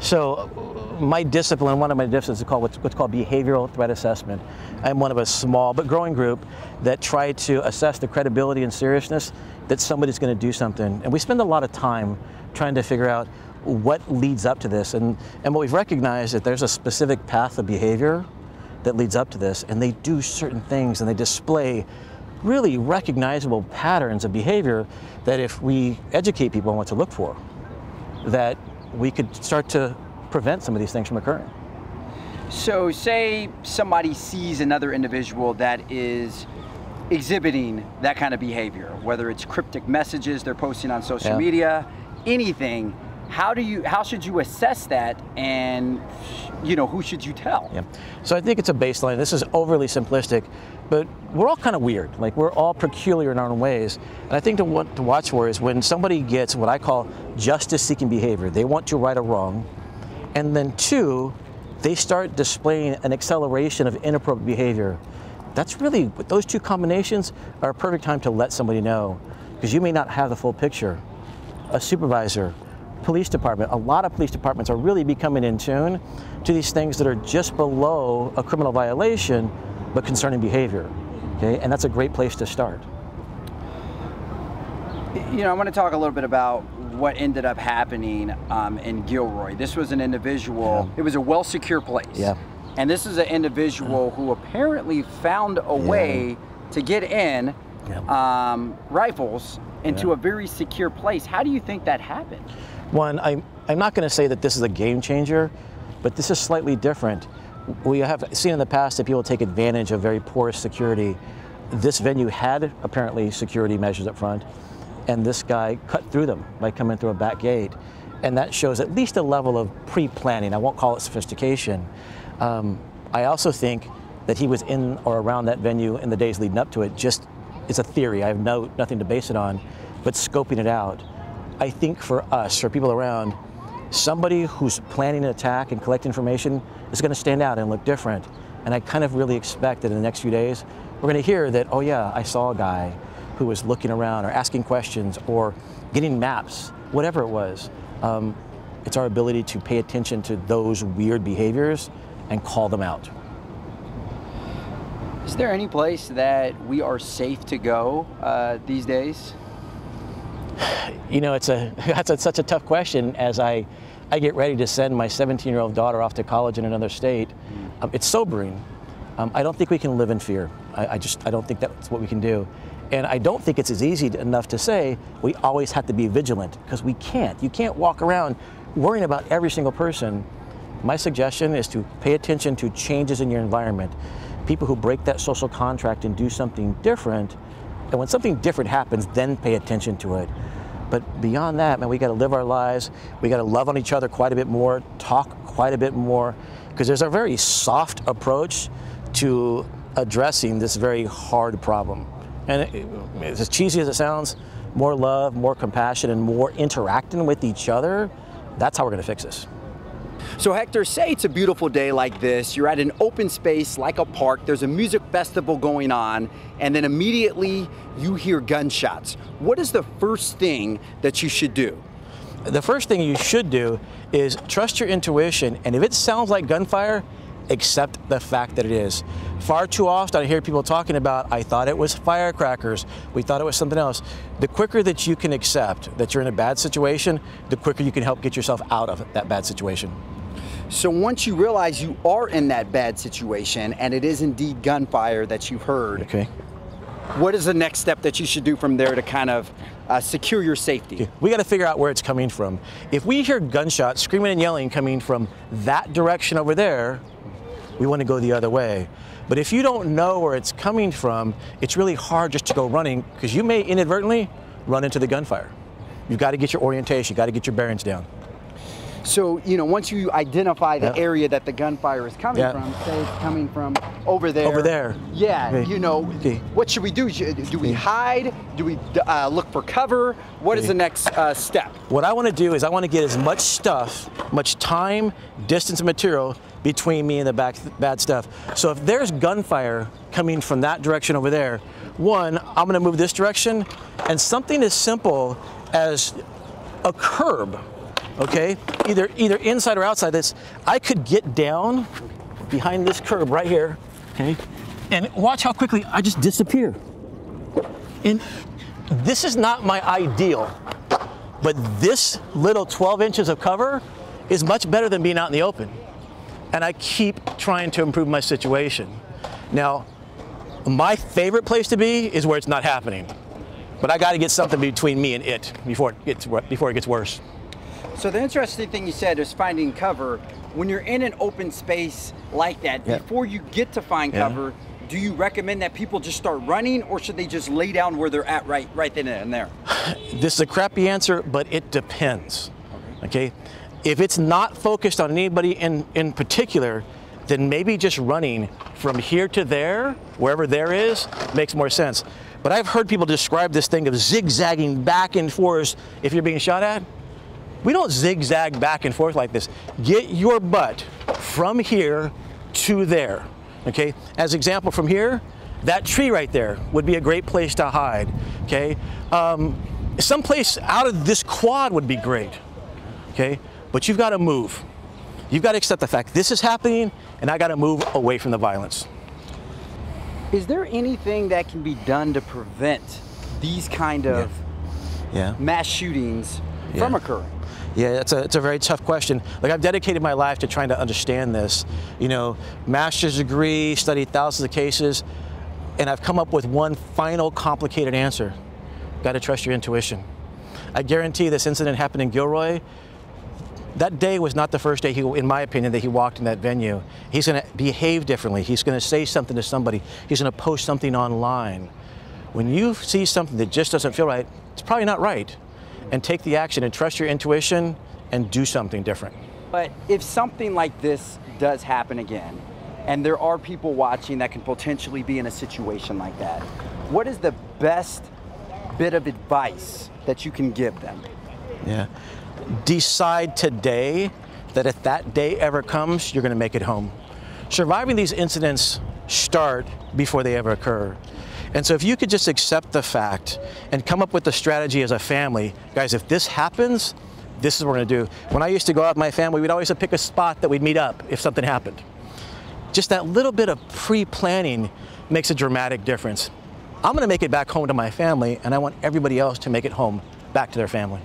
So my discipline, one of my disciplines is called what's, what's called behavioral threat assessment. I'm one of a small but growing group that try to assess the credibility and seriousness that somebody's going to do something. And we spend a lot of time trying to figure out what leads up to this. And, and what we've recognized that there's a specific path of behavior that leads up to this, and they do certain things and they display really recognizable patterns of behavior that if we educate people on what to look for, that we could start to prevent some of these things from occurring. So say somebody sees another individual that is exhibiting that kind of behavior, whether it's cryptic messages they're posting on social Yeah. media, anything, how do you how should you assess that and you know who should you tell? Yeah. So I think it's a baseline. This is overly simplistic, but we're all kind of weird. Like we're all peculiar in our own ways. And I think to what to watch for is when somebody gets what I call justice-seeking behavior. They want to right a wrong, and then two, they start displaying an acceleration of inappropriate behavior. That's really those two combinations are a perfect time to let somebody know, because you may not have the full picture. A supervisor, police department, a lot of police departments are really becoming in tune to these things that are just below a criminal violation, but concerning behavior. Okay, and that's a great place to start. You know, I want to talk a little bit about what ended up happening um, in Gilroy. This was an individual. Yeah. It was a well secure place. Yeah. And this is an individual who apparently found a way to get in Yeah. um, rifles into Yeah. a very secure place. How do you think that happened? One, I'm, I'm not going to say that this is a game changer, but this is slightly different. We have seen in the past that people take advantage of very poor security. This venue had apparently security measures up front, and this guy cut through them by coming through a back gate. And that shows at least a level of pre planning. I won't call it sophistication. Um, I also think that he was in or around that venue in the days leading up to it. Just it's a theory. I have no nothing to base it on, but scoping it out. I think for us, for people around, somebody who's planning an attack and collecting information is going to stand out and look different. And I kind of really expect that in the next few days, we're going to hear that, oh yeah, I saw a guy who was looking around or asking questions or getting maps, whatever it was. Um, it's our ability to pay attention to those weird behaviors and call them out. Is there any place that we are safe to go uh, these days? You know, it's a that's a, such a tough question as I I get ready to send my 17-year-old daughter off to college in another state. Um, it's sobering. Um, I don't think we can live in fear. I, I just I don't think that's what we can do. And I don't think it's as easy enough to say we always have to be vigilant because we can't. You can't walk around worrying about every single person. My suggestion is to pay attention to changes in your environment. People who break that social contract and do something different, and when something different happens, then pay attention to it. But beyond that, man, we got to live our lives. We got to love on each other quite a bit more, talk quite a bit more, because there's a very soft approach to addressing this very hard problem. And it, as cheesy as it sounds, more love, more compassion, and more interacting with each other. That's how we're going to fix this. So Hector, say it's a beautiful day like this, you're at an open space like a park, there's a music festival going on, and then immediately you hear gunshots. What is the first thing that you should do? The first thing you should do is trust your intuition, and if it sounds like gunfire, accept the fact that it is. Far too often I hear people talking about, I thought it was firecrackers, we thought it was something else. The quicker that you can accept that you're in a bad situation, the quicker you can help get yourself out of that bad situation. So once you realize you are in that bad situation and it is indeed gunfire that you heard, Okay? what is the next step that you should do from there to kind of uh, secure your safety? We got to figure out where it's coming from. If we hear gunshots, screaming and yelling coming from that direction over there, we want to go the other way. But if you don't know where it's coming from, it's really hard just to go running because you may inadvertently run into the gunfire. You've got to get your orientation, you've got to get your bearings down. So, you know, once you identify the Yeah. area that the gunfire is coming Yeah. from, say it's coming from over there. Over there. Yeah, Okay. you know, Okay. what should we do? Do we hide? Do we uh, look for cover? What is Okay. the next uh, step? What I want to do is I want to get as much stuff, much time, distance, and material between me and the back, bad stuff. So if there's gunfire coming from that direction over there, one, I'm going to move this direction, and something as simple as a curb, okay? Either, either inside or outside this, I could get down behind this curb right here, okay? And watch how quickly I just disappear. And this is not my ideal, but this little 12 inches of cover is much better than being out in the open. And I keep trying to improve my situation. Now, my favorite place to be is where it's not happening. But I got to get something between me and it before it gets before it gets worse. So the interesting thing you said is finding cover. When you're in an open space like that, Yeah. before you get to find Yeah. cover, do you recommend that people just start running, or should they just lay down where they're at right right then and there? This is a crappy answer, but it depends. Okay? If it's not focused on anybody in, in particular, then maybe just running from here to there, wherever there is, makes more sense. But I've heard people describe this thing of zigzagging back and forth if you're being shot at. We don't zigzag back and forth like this. Get your butt from here to there. Okay? As example, from here, that tree right there would be a great place to hide. Okay? Um, someplace out of this quad would be great. Okay? But you've got to move. You've got to accept the fact this is happening, and I got to move away from the violence. Is there anything that can be done to prevent these kind of Yeah. mass shootings from occurring? Yeah, it's a, it's a very tough question. Like I've dedicated my life to trying to understand this. You know, master's degree, studied thousands of cases, and I've come up with one final complicated answer. Got to trust your intuition. I guarantee this incident happened in Gilroy. That day was not the first day, he, in my opinion, that he walked in that venue. He's going to behave differently. He's going to say something to somebody. He's going to post something online. When you see something that just doesn't feel right, it's probably not right. And take the action and trust your intuition and do something different. But if something like this does happen again, and there are people watching that can potentially be in a situation like that, what is the best bit of advice that you can give them? Yeah. Decide today that if that day ever comes, you're going to make it home. Surviving these incidents start before they ever occur. And so if you could just accept the fact and come up with a strategy as a family, guys, if this happens, this is what we're going to do. When I used to go out with my family, we'd always pick a spot that we'd meet up if something happened. Just that little bit of pre-planning makes a dramatic difference. I'm going to make it back home to my family, and I want everybody else to make it home back to their family.